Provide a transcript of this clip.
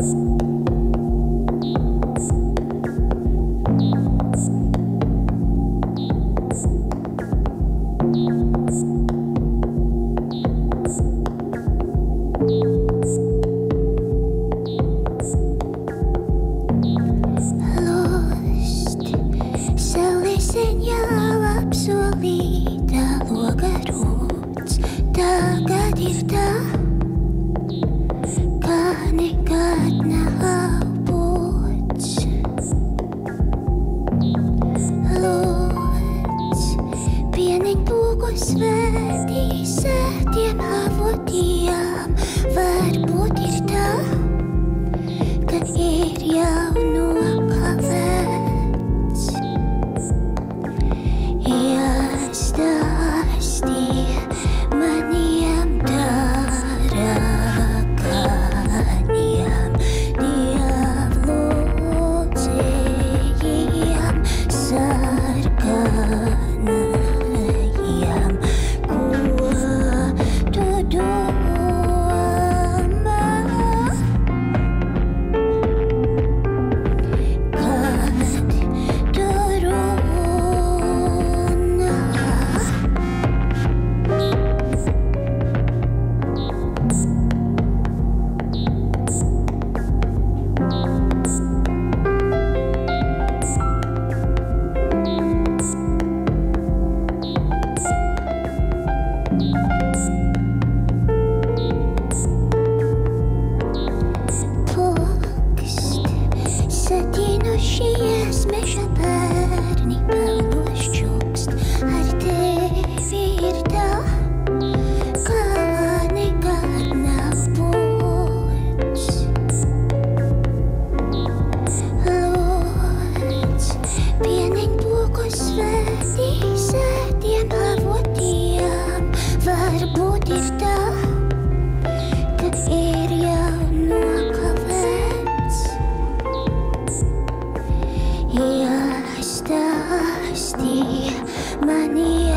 Lost, satīnušies meža bērni, Maniem